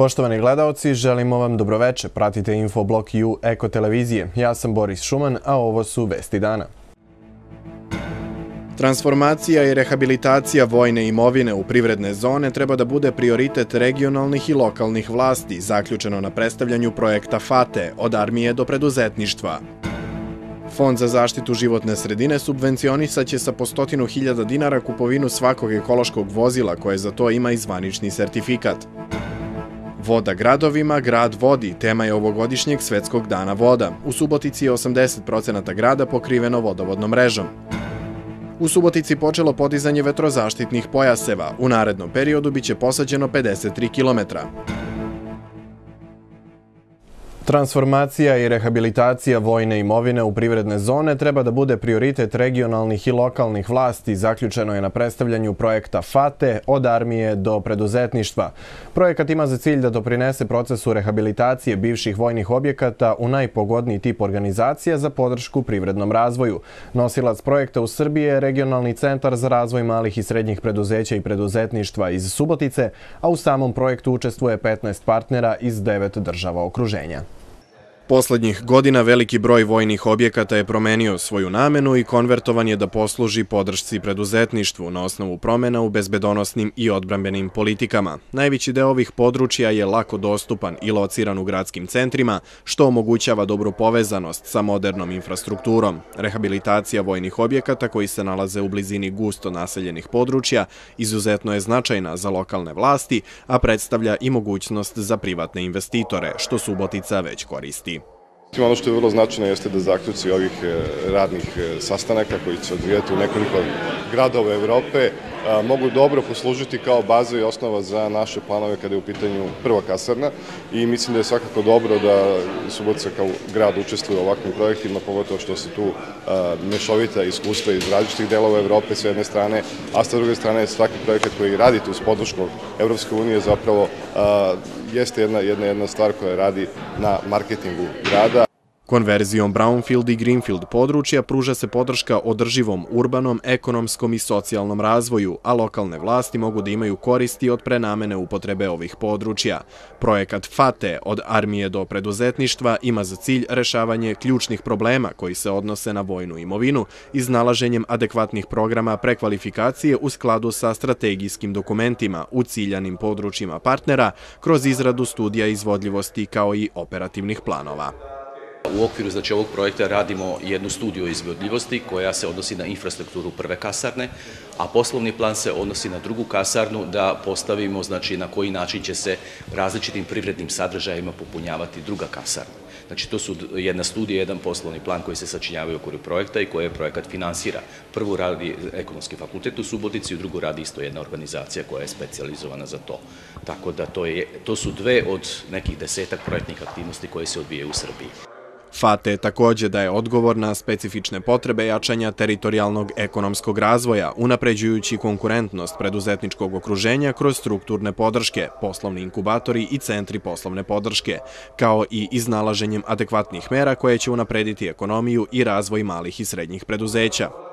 Poštovani gledalci, želimo vam dobroveče. Pratite Infoblog U Eko Televizije. Ja sam Boris Šuman, a ovo su Vesti dana. Transformacija i rehabilitacija vojne imovine u privredne zone treba da bude prioritet regionalnih i lokalnih vlasti, zaključeno na predstavljanju projekta FATE od armije do preduzetništva. Fond za zaštitu životne sredine subvencionisaće sa po stotinu hiljada dinara kupovinu svakog ekološkog vozila koje za to ima zvanični sertifikat. Voda gradovima, grad vodi, tema je ovogodišnjeg svetskog dana voda. U Subotici je 80% grada pokriveno vodovodnom mrežom. U Subotici počelo podizanje vetrozaštitnih pojaseva. U narednom periodu biće posađeno 53 kilometra. Transformacija i rehabilitacija vojne imovine u privredne zone treba da bude prioritet regionalnih i lokalnih vlasti, zaključeno je na predstavljanju projekta FATE od armije do preduzetništva. Projekat ima za cilj da doprinese procesu rehabilitacije bivših vojnih objekata u najpogodniji tip organizacija za podršku privrednom razvoju. Nosilac projekta u Srbiji je Regionalni centar za razvoj malih i srednjih preduzeća i preduzetništva iz Subotice, a u samom projektu učestvuje 15 partnera iz devet država okruženja. Poslednjih godina veliki broj vojnih objekata je promenio svoju namenu i konvertovan je da posluži podršci preduzetništvu na osnovu promjena u bezbedonosnim i odbrambenim politikama. Najveći deo ovih područja je lako dostupan i lociran u gradskim centrima, što omogućava dobru povezanost sa modernom infrastrukturom. Rehabilitacija vojnih objekata koji se nalaze u blizini gusto naseljenih područja izuzetno je značajna za lokalne vlasti, a predstavlja i mogućnost za privatne investitore, što Subotica već koristi. Ono što je vrlo značajno jeste da zaključi ovih e, radnih e, sastanaka koji će odvijati u nekoliko gradova Evrope e, mogu dobro poslužiti kao baza i osnova za naše planove kada je u pitanju prva kasarna i mislim da je svakako dobro da Subotica kao grad učestvuje u ovakvim projektima, pogotovo što se tu mešovita iskustva iz različitih delova Evrope s jedne strane, a s druge strane svaki projekat koji radite uz podršku Evropske unije zapravo jeste jedna, jedna, jedna stvar koja radi na marketingu grada. Konverzijom Brownfield i Greenfield područja pruža se podrška održivom urbanom, ekonomskom i socijalnom razvoju, a lokalne vlasti mogu da imaju koristi od prenamene upotrebe ovih područja. Projekat FATE od armije do preduzetništva ima za cilj rešavanje ključnih problema koji se odnose na vojnu imovinu iznalaženjem adekvatnih programa prekvalifikacije u skladu sa strategijskim dokumentima u ciljanim područjima partnera kroz izradu studija izvodljivosti kao i operativnih planova. U okviru znači, ovog projekta radimo jednu studiju izvodljivosti koja se odnosi na infrastrukturu prve kasarne, a poslovni plan se odnosi na drugu kasarnu da postavimo znači, na koji način će se različitim privrednim sadržajima popunjavati druga kasarna. Znači, to su jedna studija, jedan poslovni plan koji se sačinjavaju u okviru projekta i koje je projekat finansira. Prvu radi ekonomski fakultet u Subotici, u drugu radi isto jedna organizacija koja je specializowana za to. Tako da to, je, to su dve od nekih desetak projektnih aktivnosti koje se odvijaju u Srbiji. FATE također da je odgovor na specifične potrebe jačanja teritorijalnog ekonomskog razvoja, unapređujući konkurentnost preduzetničkog okruženja kroz strukturne podrške, poslovni inkubatori i centri poslovne podrške, kao i iznalaženjem adekvatnih mera koje će unaprediti ekonomiju i razvoj malih i srednjih preduzeća.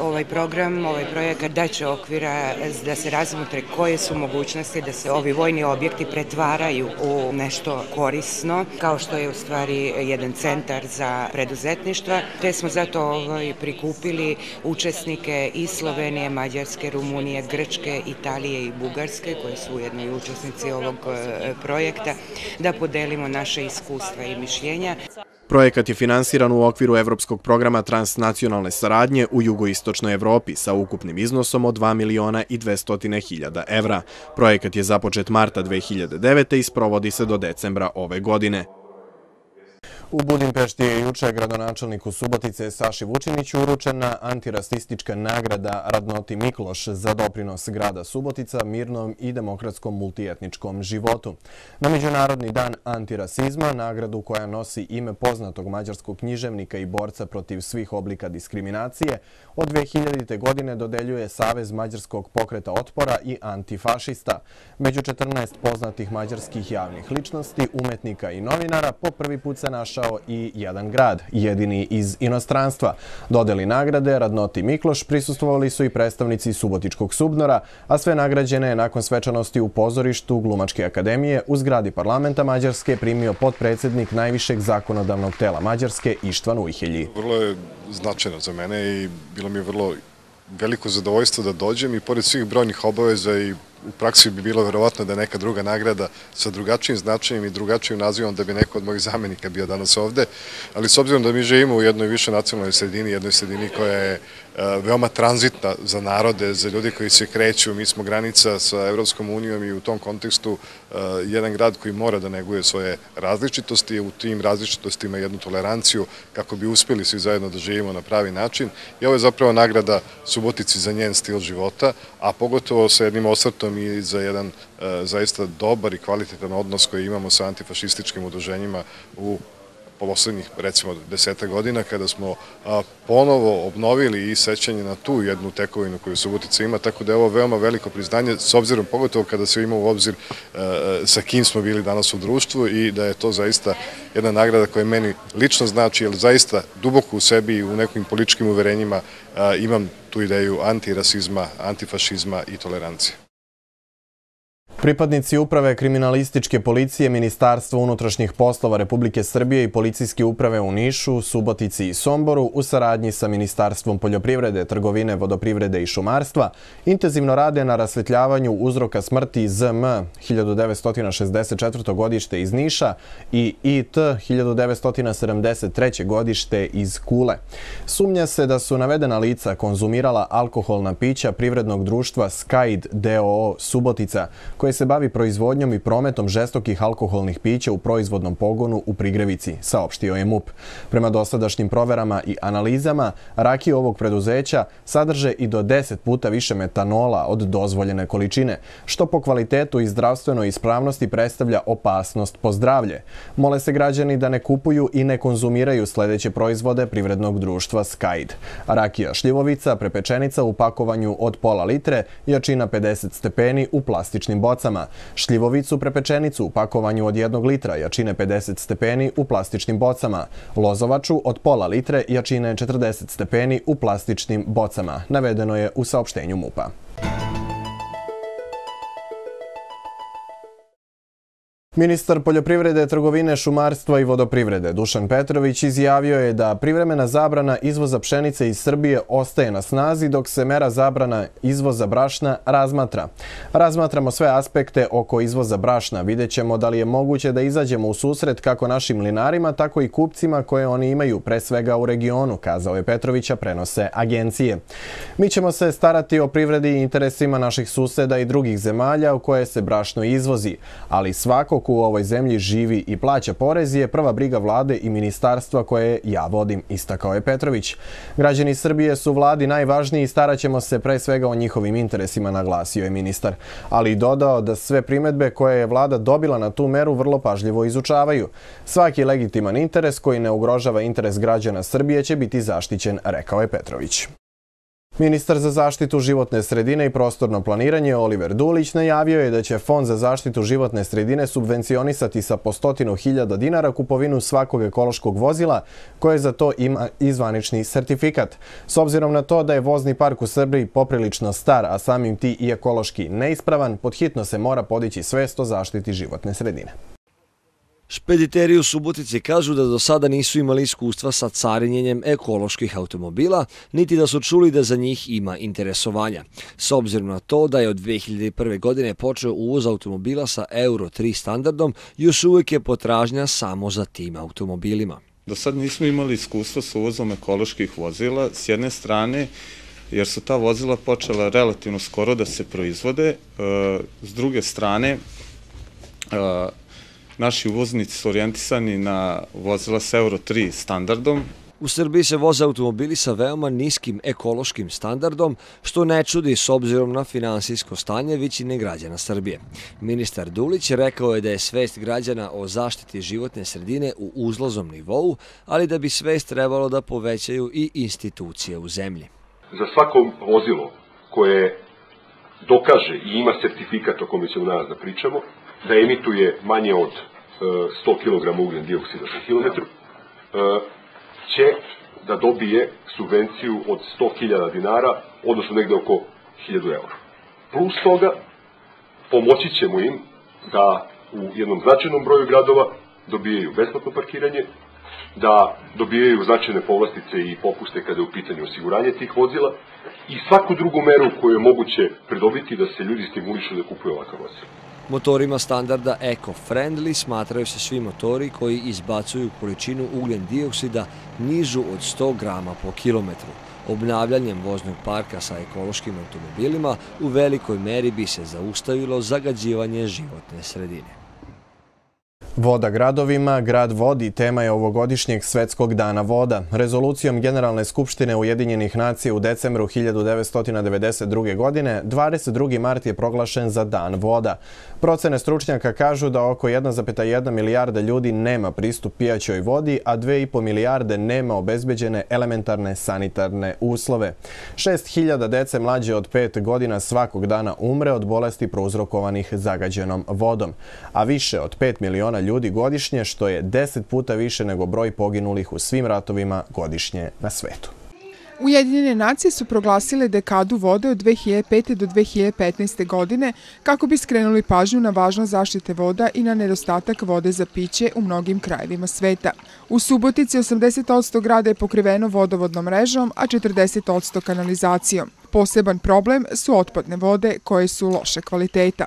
Ovaj program, ovaj projekat daće okvira da se razmotre koje su mogućnosti da se ovi vojni objekti pretvaraju u nešto korisno, kao što je u stvari jedan centar za preduzetništva. Te smo zato ovaj, prikupili učesnike iz Slovenije, Mađarske, Rumunije, Grčke, Italije i Bugarske, koji su ujedno i učesnici ovog eh, projekta, da podelimo naše iskustva i mišljenja. Projekat je finansiran u okviru Evropskog programa transnacionalne saradnje u jugoistočnoj Evropi sa ukupnim iznosom od 2 miliona i 200 hiljada evra. Projekat je započet marta 2009. i sprovodi se do decembra ove godine. U Budimpešti je juče gradonačelniku Subotice Saši Vučiniću uručena antirasistička nagrada Radnoti Mikloš za doprinos grada Subotica mirnom i demokratskom multijetničkom životu. Na Međunarodni dan antirasizma, nagradu koja nosi ime poznatog mađarskog književnika i borca protiv svih oblika diskriminacije, od 2000. godine dodeljuje Savez mađarskog pokreta otpora i antifašista. Među 14 poznatih mađarskih javnih ličnosti, umetnika i novinara, po prvi put se naša prošao i jedan grad, jedini iz inostranstva. Dodeli nagrade Radnoti Mikloš prisustvovali su i predstavnici Subotičkog subnora, a sve nagrađene je nakon svečanosti u pozorištu Glumačke akademije u zgradi parlamenta Mađarske primio podpredsednik najvišeg zakonodavnog tela Mađarske Ištvan Ujhelji. Vrlo je značajno za mene i bilo mi je vrlo veliko zadovoljstvo da dođem i pored svih brojnih obaveza i u praksi bi bilo verovatno da je neka druga nagrada sa drugačijim značajem i drugačijim nazivom da bi neko od mojih zamenika bio danas ovde, ali s obzirom da mi živimo u jednoj više nacionalnoj sredini, jednoj sredini koja je e, veoma tranzitna za narode, za ljudi koji se kreću, mi smo granica sa Evropskom unijom i u tom kontekstu e, jedan grad koji mora da neguje svoje različitosti, u tim različitostima jednu toleranciju kako bi uspjeli svi zajedno da živimo na pravi način. I ovo je zapravo nagrada Subotici za njen stil života, a pogotovo sa jednim osvrtom i za jedan e, zaista dobar i kvalitetan odnos koji imamo sa antifašističkim udruženjima u poslednjih, recimo, deseta godina, kada smo e, ponovo obnovili i sećanje na tu jednu tekovinu koju Subotica ima, tako da je ovo veoma veliko priznanje, s obzirom pogotovo kada se ima u obzir e, sa kim smo bili danas u društvu i da je to zaista jedna nagrada koja meni lično znači, jer zaista duboko u sebi i u nekim političkim uverenjima imam tu ideju antirasizma, antifašizma i tolerancije. Pripadnici uprave kriminalističke policije Ministarstva unutrašnjih poslova Republike Srbije i policijske uprave u Nišu, Subotici i Somboru u saradnji sa Ministarstvom poljoprivrede, trgovine, vodoprivrede i šumarstva intenzivno rade na rasvetljavanju uzroka smrti ZM 1964. godište iz Niša i IT 1973. godište iz Kule. Sumnja se da su navedena lica konzumirala alkoholna pića privrednog društva Skaid DOO Subotica, koje se bavi proizvodnjom i prometom žestokih alkoholnih pića u proizvodnom pogonu u Prigrevici, saopštio je MUP. Prema dosadašnjim proverama i analizama, raki ovog preduzeća sadrže i do 10 puta više metanola od dozvoljene količine, što po kvalitetu i zdravstvenoj ispravnosti predstavlja opasnost po zdravlje. Mole se građani da ne kupuju i ne konzumiraju sljedeće proizvode privrednog društva Skaid. Rakija šljivovica, prepečenica u pakovanju od pola litre, jačina 50 stepeni u plastičnim bocama bocama, šljivovicu prepečenicu u pakovanju od jednog litra jačine 50 stepeni u plastičnim bocama, lozovaču od pola litre jačine 40 stepeni u plastičnim bocama, navedeno je u saopštenju MUPA. Ministar poljoprivrede, trgovine, šumarstva i vodoprivrede Dušan Petrović izjavio je da privremena zabrana izvoza pšenice iz Srbije ostaje na snazi dok se mera zabrana izvoza brašna razmatra. Razmatramo sve aspekte oko izvoza brašna. Vidjet ćemo da li je moguće da izađemo u susret kako našim mlinarima, tako i kupcima koje oni imaju, pre svega u regionu, kazao je Petrovića, prenose agencije. Mi ćemo se starati o privredi i interesima naših suseda i drugih zemalja u koje se brašno izvozi, ali svako ko u ovoj zemlji živi i plaća porez je prva briga vlade i ministarstva koje ja vodim, istakao je Petrović. Građani Srbije su vladi najvažniji i staraćemo se pre svega o njihovim interesima, naglasio je ministar. Ali i dodao da sve primetbe koje je vlada dobila na tu meru vrlo pažljivo izučavaju. Svaki legitiman interes koji ne ugrožava interes građana Srbije će biti zaštićen, rekao je Petrović. Ministar za zaštitu životne sredine i prostorno planiranje Oliver Dulić najavio je da će Fond za zaštitu životne sredine subvencionisati sa po stotinu hiljada dinara kupovinu svakog ekološkog vozila koje za to ima izvanični sertifikat. S obzirom na to da je vozni park u Srbiji poprilično star, a samim ti i ekološki neispravan, podhitno se mora podići svest o zaštiti životne sredine. Špediteri u Subotici kažu da do sada nisu imali iskustva sa carinjenjem ekoloških automobila, niti da su čuli da za njih ima interesovanja. S obzirom na to da je od 2001. godine počeo uvoz automobila sa Euro 3 standardom, još uvijek je potražnja samo za tim automobilima. Do sad nismo imali iskustva sa uvozom ekoloških vozila. S jedne strane, jer su ta vozila počela relativno skoro da se proizvode. E, s druge strane, e, naši uvoznici su orijentisani na vozila s Euro 3 standardom. U Srbiji se voze automobili sa veoma niskim ekološkim standardom, što ne čudi s obzirom na finansijsko stanje većine građana Srbije. Ministar Dulić rekao je da je svest građana o zaštiti životne sredine u uzlazom nivou, ali da bi svest trebalo da povećaju i institucije u zemlji. Za svako vozilo koje dokaže i ima sertifikat o kome ćemo danas da pričamo, da emituje manje od 100 kg ugljen dioksida po kilometru, e, će da dobije subvenciju od 100.000 dinara, odnosno negde oko 1000 eura. Plus toga, pomoći ćemo im da u jednom značajnom broju gradova dobijaju besplatno parkiranje, da dobijaju značajne povlastice i popuste kada je u pitanju osiguranje tih vozila i svaku drugu meru koju je moguće pridobiti da se ljudi stimulišu da kupuju ovakav vozila. Motorima standarda eco-friendly smatraju se svi motori koji izbacuju količinu ugljen dioksida nižu od 100 grama po kilometru. Obnavljanjem voznog parka sa ekološkim automobilima u velikoj meri bi se zaustavilo zagađivanje životne sredine. Voda gradovima, grad vodi tema je ovogodišnjeg Svetskog dana voda. Rezolucijom Generalne skupštine Ujedinjenih nacija u decembru 1992. godine, 22. mart je proglašen za dan voda. Procene stručnjaka kažu da oko 1,1 milijarda ljudi nema pristup pijaćoj vodi, a 2,5 milijarde nema obezbeđene elementarne sanitarne uslove. 6.000 dece mlađe od 5 godina svakog dana umre od bolesti prouzrokovanih zagađenom vodom, a više od 5 miliona ljudi godišnje, što je 10 puta više nego broj poginulih u svim ratovima godišnje na svetu. Ujedinjene nacije su proglasile dekadu vode od 2005. do 2015. godine kako bi skrenuli pažnju na važnost zaštite voda i na nedostatak vode za piće u mnogim krajevima sveta. U Subotici 80% grada je pokriveno vodovodnom mrežom, a 40% kanalizacijom. Poseban problem su otpadne vode koje su loše kvaliteta.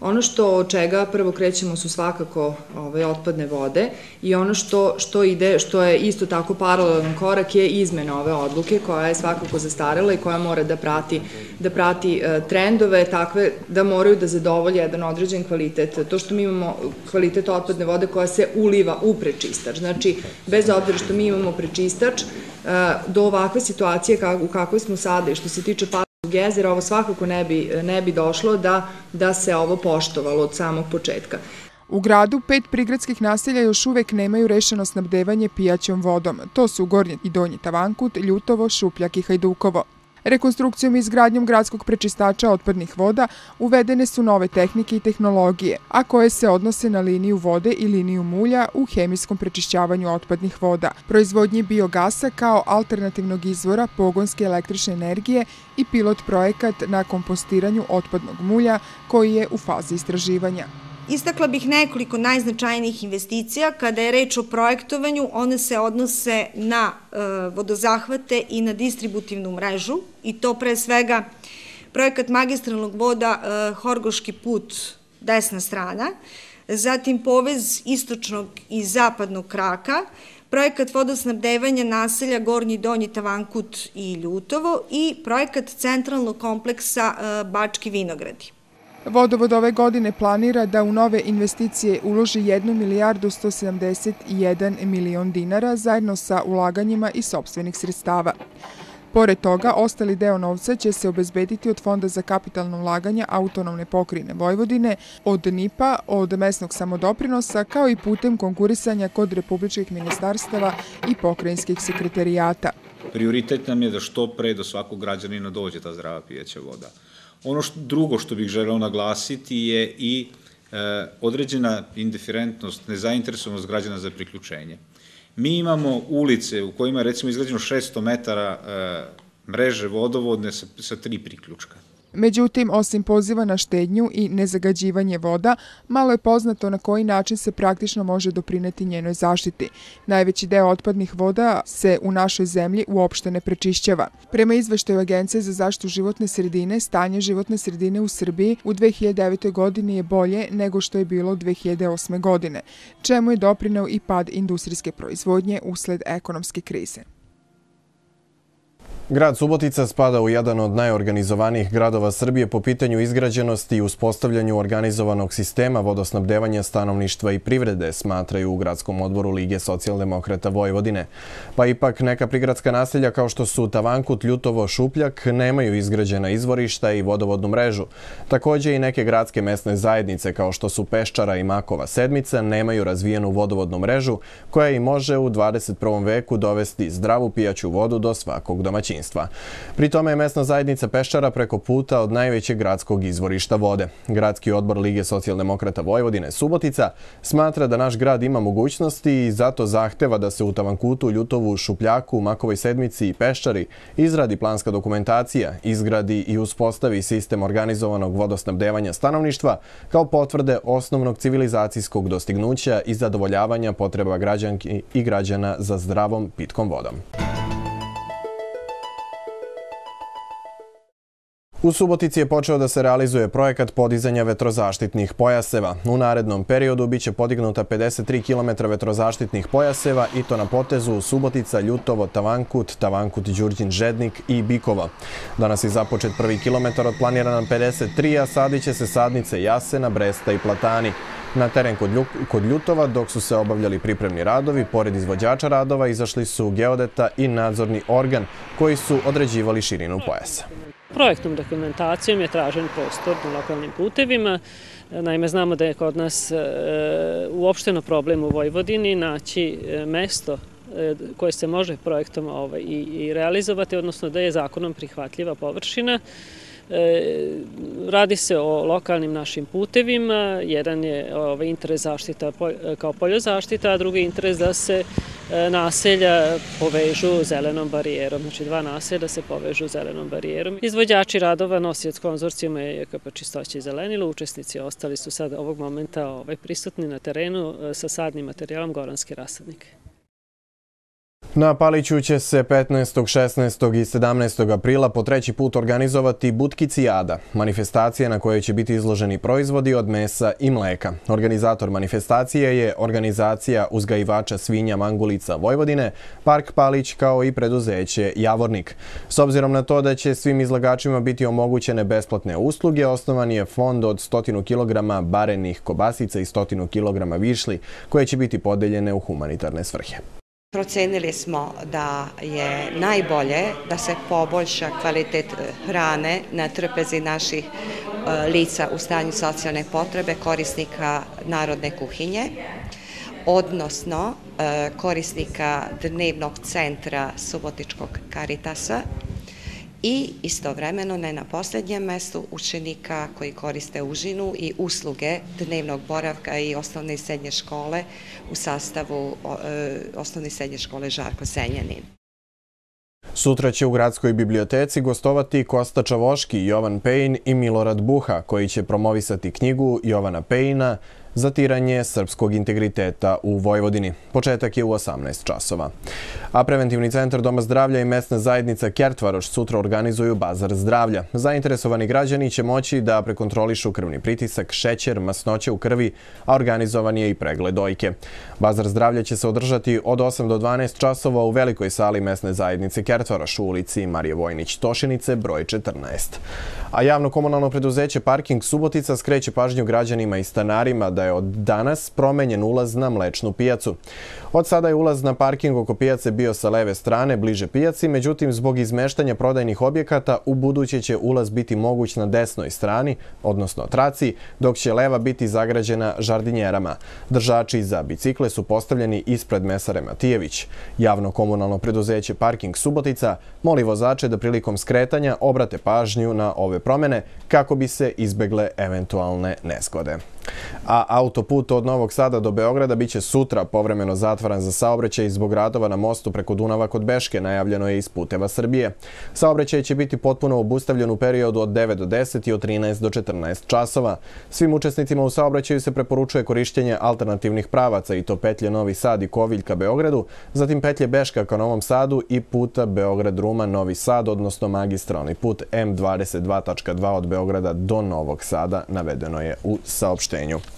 Ono što od čega prvo krećemo su svakako ove otpadne vode i ono što što ide što je isto tako paralelan korak je izmena ove odluke koja je svakako zastarela i koja mora da prati da prati e, trendove takve da moraju da zadovolje jedan određen kvalitet. To što mi imamo kvalitet otpadne vode koja se uliva u prečistač. Znači bez obzira što mi imamo prečistač e, do ovakve situacije u kakvoj smo sada i što se tiče jezera ovo svakako ne bi, ne bi došlo da, da se ovo poštovalo od samog početka. U gradu pet prigradskih naselja još uvek nemaju rešeno snabdevanje pijaćom vodom. To su Gornji i Donji Tavankut, Ljutovo, Šupljak i Hajdukovo. Rekonstrukcijom i izgradnjom gradskog prečistača otpadnih voda uvedene su nove tehnike i tehnologije, a koje se odnose na liniju vode i liniju mulja u hemijskom prečišćavanju otpadnih voda, proizvodnji biogasa kao alternativnog izvora pogonske električne energije i pilot projekat na kompostiranju otpadnog mulja koji je u fazi istraživanja. Istakla bih nekoliko najznačajnijih investicija. Kada je reč o projektovanju, one se odnose na e, vodozahvate i na distributivnu mrežu i to pre svega projekat magistralnog voda e, Horgoški put desna strana, zatim povez istočnog i zapadnog kraka, projekat vodosnabdevanja naselja Gornji Donji Tavankut i Ljutovo i projekat centralnog kompleksa e, Bački Vinogradi. Vodovod ove godine planira da u nove investicije uloži 1 milijardu 171 milion dinara zajedno sa ulaganjima i sobstvenih sredstava. Pored toga, ostali deo novca će se obezbediti od Fonda za kapitalno ulaganje autonomne pokrine Vojvodine, od NIPA, od mesnog samodoprinosa, kao i putem konkurisanja kod republičkih ministarstava i pokrajinskih sekretarijata. Prioritet nam je da što pre do svakog građanina dođe ta zdrava pijeća voda. Ono što, drugo što bih želeo naglasiti je i e, određena indiferentnost, nezainteresovanost građana za priključenje. Mi imamo ulice u kojima je recimo izgrađeno 600 metara e, mreže vodovodne sa, sa tri priključka. Međutim, osim poziva na štednju i nezagađivanje voda, malo je poznato na koji način se praktično može doprineti njenoj zaštiti. Najveći deo otpadnih voda se u našoj zemlji uopšte ne prečišćava. Prema izveštaju Agencije za zaštitu životne sredine, stanje životne sredine u Srbiji u 2009. godini je bolje nego što je bilo 2008. godine, čemu je doprinao i pad industrijske proizvodnje usled ekonomske krize. Grad Subotica spada u jedan od najorganizovanijih gradova Srbije po pitanju izgrađenosti i uspostavljanju organizovanog sistema vodosnabdevanja stanovništva i privrede, smatraju u gradskom odboru Lige socijaldemokrata Vojvodine. Pa ipak neka prigradska naselja kao što su Tavankut, Ljutovo, Šupljak nemaju izgrađena izvorišta i vodovodnu mrežu. Također i neke gradske mesne zajednice kao što su Peščara i Makova sedmica nemaju razvijenu vodovodnu mrežu koja i može u 21. veku dovesti zdravu pijaću vodu do svakog domaćinstva domaćinstva. Pri tome je mesna zajednica Peščara preko puta od najvećeg gradskog izvorišta vode. Gradski odbor Lige socijaldemokrata Vojvodine Subotica smatra da naš grad ima mogućnosti i zato zahteva da se u Tavankutu, Ljutovu, Šupljaku, Makovoj sedmici i Peščari izradi planska dokumentacija, izgradi i uspostavi sistem organizovanog vodosnabdevanja stanovništva kao potvrde osnovnog civilizacijskog dostignuća i zadovoljavanja potreba građanki i građana za zdravom pitkom vodom. U Subotici je počeo da se realizuje projekat podizanja vetrozaštitnih pojaseva. U narednom periodu biće podignuta 53 km vetrozaštitnih pojaseva i to na potezu Subotica, Ljutovo, Tavankut, Tavankut, Đurđin, Žednik i Bikova. Danas je započet prvi kilometar od planirana 53, a sadit će se sadnice Jasena, Bresta i Platani. Na teren kod Ljutova, dok su se obavljali pripremni radovi, pored izvođača radova izašli su geodeta i nadzorni organ koji su određivali širinu pojasa. Projektnom dokumentacijom je tražen prostor na lokalnim putevima. Naime, znamo da je kod nas e, uopšteno problem u Vojvodini naći e, mesto e, koje se može projektom ovaj, i realizovati, odnosno da je zakonom prihvatljiva površina. E, radi se o lokalnim našim putevima, jedan je ovaj, interes zaštita e, kao poljozaštita, a drugi interes da se e, naselja povežu zelenom barijerom, znači dva naselja se povežu zelenom barijerom. Izvođači radova nosioc konzorcijuma je KP Čistoće i zelenilo, učesnici ostali su sad ovog momenta ovaj, prisutni na terenu e, sa sadnim materijalom Goranski rasadnik. Na Paliću će se 15., 16. i 17. aprila po treći put organizovati Butkicijada, manifestacija na kojoj će biti izloženi proizvodi od mesa i mleka. Organizator manifestacije je organizacija uzgajivača svinja Mangulica Vojvodine, Park Palić kao i preduzeće Javornik. S obzirom na to da će svim izlagačima biti omogućene besplatne usluge, osnovan je fond od 100 kg barenih kobasica i 100 kg višli koje će biti podeljene u humanitarne svrhe. Procenili smo da je najbolje da se poboljša kvalitet e, hrane na trpezi naših e, lica u stanju socijalne potrebe korisnika narodne kuhinje, odnosno e, korisnika dnevnog centra Subotičkog karitasa, i istovremeno ne na posljednjem mestu učenika koji koriste užinu i usluge dnevnog boravka i osnovne i srednje škole u sastavu e, osnovne i srednje škole Žarko Senjanin. Sutra će u gradskoj biblioteci gostovati Kosta Čavoški, Jovan Pejn i Milorad Buha, koji će promovisati knjigu Jovana Pejna zatiranje srpskog integriteta u Vojvodini. Početak je u 18 časova. A preventivni centar Doma zdravlja i mesna zajednica Kertvaroš sutra organizuju bazar zdravlja. Zainteresovani građani će moći da prekontrolišu krvni pritisak, šećer, masnoće u krvi, a organizovan je i pregled dojke. Bazar zdravlja će se održati od 8 do 12 časova u velikoj sali mesne zajednice Kertvaroš u ulici Marije Vojnić-Tošinice, broj 14. A javno komunalno preduzeće Parking Subotica skreće pažnju građanima i stanarima da je od danas promenjen ulaz na mlečnu pijacu. Od sada je ulaz na parking oko pijace bio sa leve strane, bliže pijaci, međutim, zbog izmeštanja prodajnih objekata, u buduće će ulaz biti moguć na desnoj strani, odnosno traci, dok će leva biti zagrađena žardinjerama. Držači za bicikle su postavljeni ispred mesare Matijević. Javno komunalno preduzeće Parking Subotica moli vozače da prilikom skretanja obrate pažnju na ove promene kako bi se izbegle eventualne neskode. A autoput od Novog Sada do Beograda biće sutra povremeno zatvaran za saobraćaj zbog radova na mostu preko Dunava kod Beške, najavljeno je iz puteva Srbije. Saobraćaj će biti potpuno obustavljen u periodu od 9 do 10 i od 13 do 14 časova. Svim učesnicima u saobraćaju se preporučuje korištenje alternativnih pravaca i to petlje Novi Sad i Kovilj ka Beogradu, zatim petlje Beška ka Novom Sadu i puta Beograd-Ruma Novi Sad, odnosno magistralni put M22.2 od Beograda do Novog Sada, navedeno je u saopštenju saopštenju.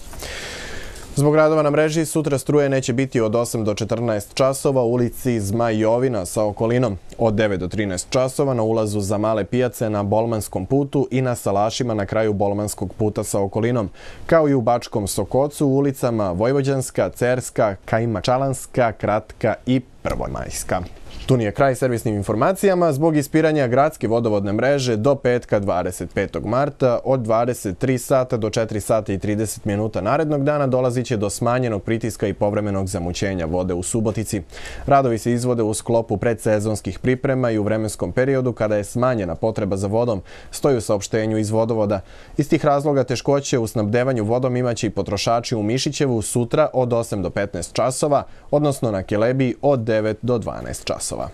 Zbog radova na mreži, sutra struje neće biti od 8 do 14 časova u ulici Zmajovina sa okolinom, od 9 do 13 časova na ulazu za male pijace na Bolmanskom putu i na Salašima na kraju Bolmanskog puta sa okolinom, kao i u Bačkom Sokocu u ulicama Vojvođanska, Cerska, Kajmačalanska, Kratka i Prvomajska. Tu nije kraj servisnim informacijama. Zbog ispiranja gradske vodovodne mreže do petka 25. marta od 23 sata do 4 sata i 30 minuta narednog dana dolazit će do smanjenog pritiska i povremenog zamućenja vode u Subotici. Radovi se izvode u sklopu predsezonskih priprema i u vremenskom periodu kada je smanjena potreba za vodom, stoji u saopštenju iz vodovoda. Iz tih razloga teškoće u snabdevanju vodom imaće i potrošači u Mišićevu sutra od 8 do 15 časova, odnosno na Kelebi od 9 do 12 časova časova.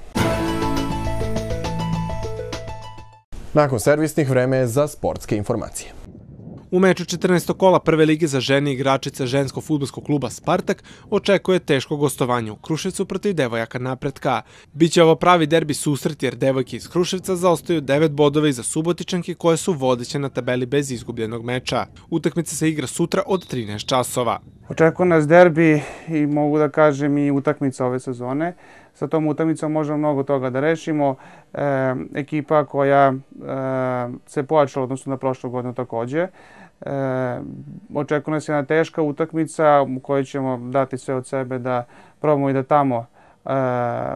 Nakon servisnih vreme je za sportske informacije. U meču 14. kola prve lige za žene igračice ženskog futbolskog kluba Spartak očekuje teško gostovanje u Kruševcu protiv devojaka napretka. Biće ovo pravi derbi susret jer devojke iz Kruševca zaostaju 9 bodove iza Subotičanke koje su vodeće na tabeli bez izgubljenog meča. Utakmica se igra sutra od 13 časova. Očekuje nas derbi i mogu da kažem i utakmica ove sezone sa tom utakmicom možemo mnogo toga da rešimo. E, ekipa koja e, se pojačala odnosno na prošlu godinu takođe. E, očekuje nas jedna teška utakmica u kojoj ćemo dati sve od sebe da probamo i da tamo e,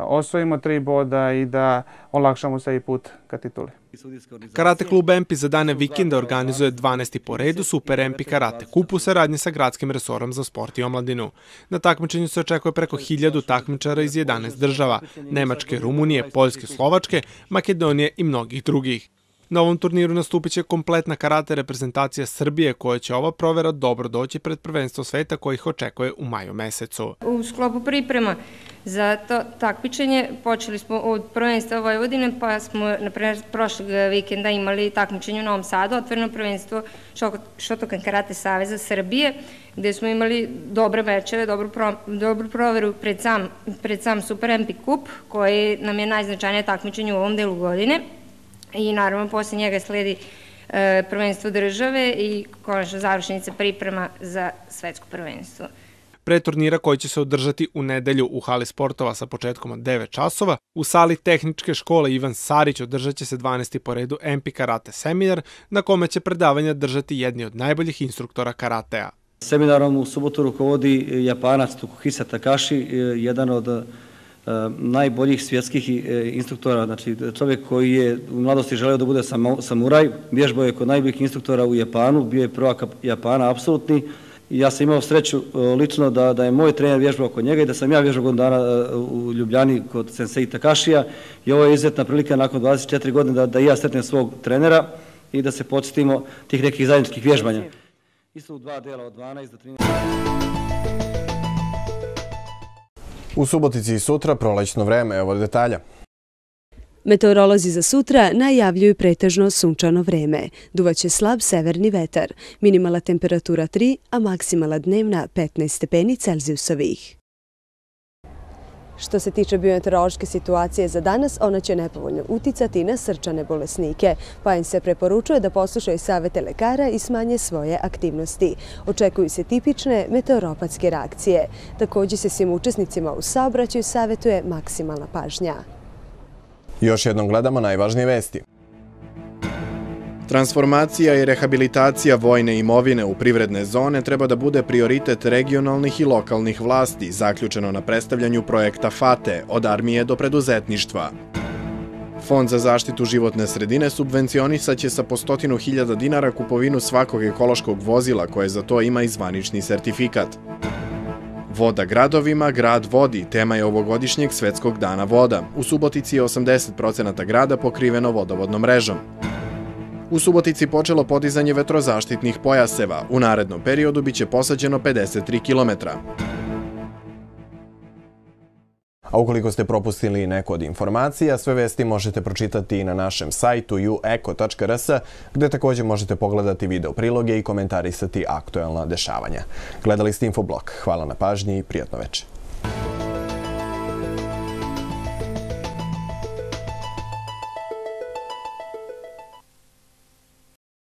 osvojimo tri boda i da olakšamo se i put ka tituli. Karate klub Empi za dane vikenda organizuje 12. po redu Super Empi Karate kup u saradnji sa gradskim resorom za sport i omladinu. Na takmičenju se očekuje preko 1000 takmičara iz 11 država, Nemačke, Rumunije, Poljske, Slovačke, Makedonije i mnogih drugih. Na ovom turniru nastupit će kompletna karate reprezentacija Srbije koja će ova provera dobro doći pred prvenstvo sveta kojih očekuje u maju mesecu. U sklopu priprema za to takmičenje počeli smo od prvenstva Vojvodine pa smo na prošlog vikenda imali takmičenje u Novom Sadu, otvoreno prvenstvo Šotokan Karate Saveza Srbije gde smo imali dobre večere, dobru, pro, dobru proveru pred sam, pred sam Super MP Cup koji nam je najznačajnije takmičenje u ovom delu godine i naravno posle njega sledi e, prvenstvo države i konačno završenica priprema za svetsko prvenstvo. Pre turnira koji će se održati u nedelju u hali sportova sa početkom od 9 časova, u sali tehničke škole Ivan Sarić održat će se 12. po redu MP Karate seminar na kome će predavanja držati jedni od najboljih instruktora karatea. Seminarom u subotu rukovodi Japanac Tukuhisa Takashi, e, jedan od Eh, najboljih svjetskih eh, instruktora, znači čovjek koji je u mladosti želeo da bude samuraj, vježbao je kod najboljih instruktora u Japanu, bio je prvak Japana, apsolutni, ja sam imao sreću eh, lično da, da je moj trener vježbao kod njega i da sam ja vježbao godinu dana u Ljubljani kod Sensei Takashija i ovo je izuzetna prilika nakon 24 godine da, da i ja sretnem svog trenera i da se podsjetimo tih nekih zajedničkih vježbanja. Isto u dva dela od 12 do 13. U Subotici i sutra prolećno vreme, evo detalja. Meteorolozi za sutra najavljuju pretežno sunčano vreme. Duvaće slab severni vetar, minimala temperatura 3, a maksimala dnevna 15 stepeni Celzijusovih. Što se tiče biometeorološke situacije za danas, ona će nepovoljno uticati na srčane bolesnike, pa im se preporučuje da poslušaju savete lekara i smanje svoje aktivnosti. Očekuju se tipične meteoropatske reakcije. Također se svim učesnicima u saobraćaju savjetuje maksimalna pažnja. Još jednom gledamo najvažnije vesti. Transformacija i rehabilitacija vojne imovine u privredne zone treba da bude prioritet regionalnih i lokalnih vlasti, zaključeno na predstavljanju projekta FATE od armije do preduzetništva. Fond za zaštitu životne sredine subvencionisaće sa po stotinu hiljada dinara kupovinu svakog ekološkog vozila koje za to ima izvanični sertifikat. Voda gradovima, grad vodi, tema je ovogodišnjeg svetskog dana voda. U Subotici je 80% grada pokriveno vodovodnom mrežom. U Subotici počelo podizanje vetrozaštitnih pojaseva. U narednom periodu biće posađeno 53 km. A ukoliko ste propustili neko od informacija, sve vesti možete pročitati i na našem sajtu ueko.rs, gde također možete pogledati video priloge i komentarisati aktuelna dešavanja. Gledali ste Infoblog. Hvala na pažnji i prijatno večer.